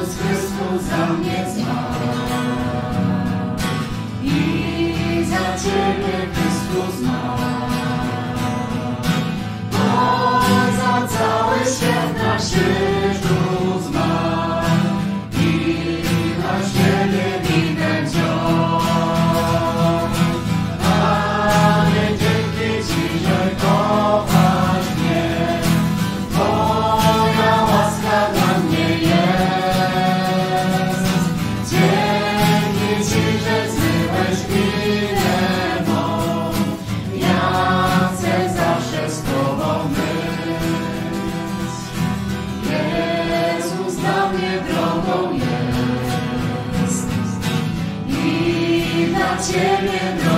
przez Chrystus za mnie zmarł. I za Ciebie Chrystus zmarł. 见面的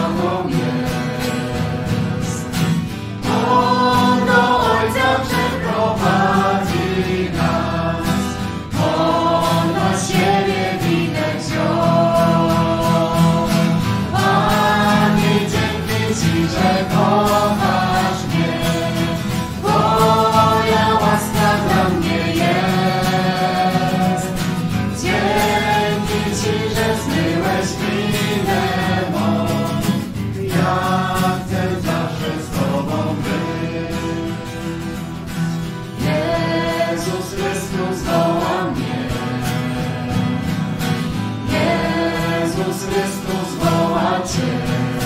Chrystus woła mnie. Jezus Chrystus woła Cię.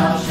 shall